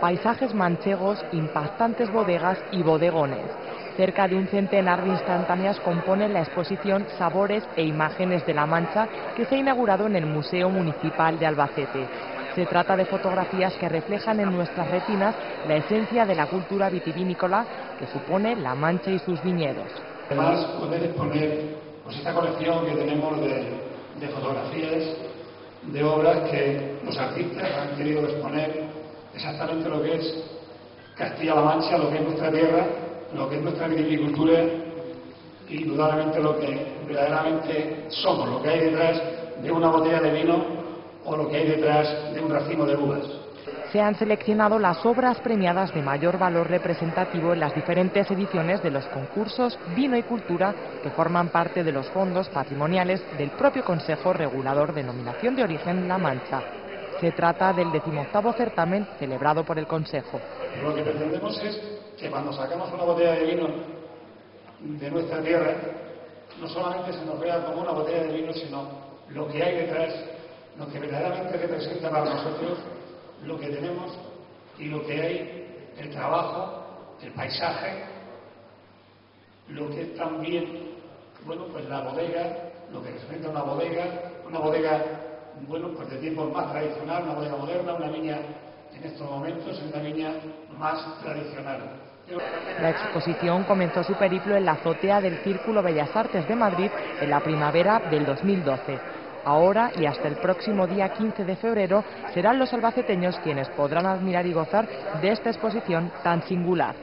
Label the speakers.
Speaker 1: paisajes manchegos, impactantes bodegas y bodegones. Cerca de un centenar de instantáneas componen la exposición Sabores e Imágenes de la Mancha que se ha inaugurado en el Museo Municipal de Albacete. Se trata de fotografías que reflejan en nuestras retinas la esencia de la cultura vitivinícola que supone La Mancha y sus viñedos.
Speaker 2: Además, poder exponer pues, esta colección que tenemos de, de fotografías, de obras que los artistas han querido exponer exactamente lo que es Castilla-La Mancha, lo que es nuestra tierra lo que es nuestra agricultura y indudablemente lo que verdaderamente somos, lo que hay detrás de una botella de vino o lo que hay detrás de un racimo de uvas.
Speaker 1: Se han seleccionado las obras premiadas de mayor valor representativo en las diferentes ediciones de los concursos Vino y Cultura que forman parte de los fondos patrimoniales del propio Consejo Regulador de Denominación de Origen La Mancha. Se trata del decimoctavo certamen celebrado por el Consejo.
Speaker 2: Lo que pretendemos es que cuando sacamos una botella de vino de nuestra tierra, no solamente se nos vea como una botella de vino, sino lo que hay detrás, lo que verdaderamente representa para nosotros lo que tenemos y lo que hay, el trabajo, el paisaje, lo que es también, bueno, pues la bodega, lo que representa una bodega, una bodega, bueno, pues de tiempo más tradicional, una bodega moderna, una viña en estos momentos, una viña más tradicional.
Speaker 1: La exposición comenzó su periplo en la azotea del Círculo Bellas Artes de Madrid en la primavera del 2012. Ahora y hasta el próximo día 15 de febrero serán los albaceteños quienes podrán admirar y gozar de esta exposición tan singular.